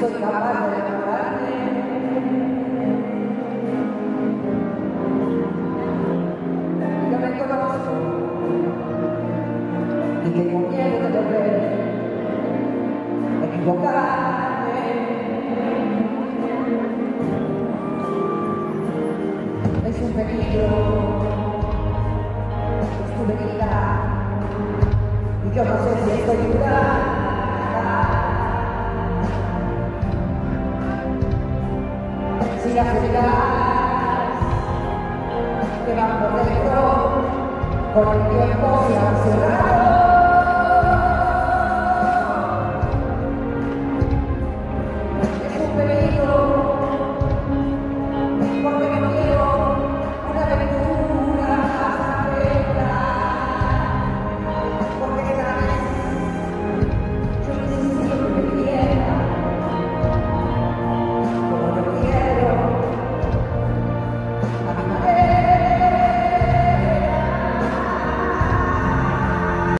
soy capaz de enamorarme. Yo me conozco y tengo miedo de volver equivocarme. Es un peligro, es tu debilidad y yo no sé si estoy curada. Si heridas que van por dentro, con el tiempo han cerrado.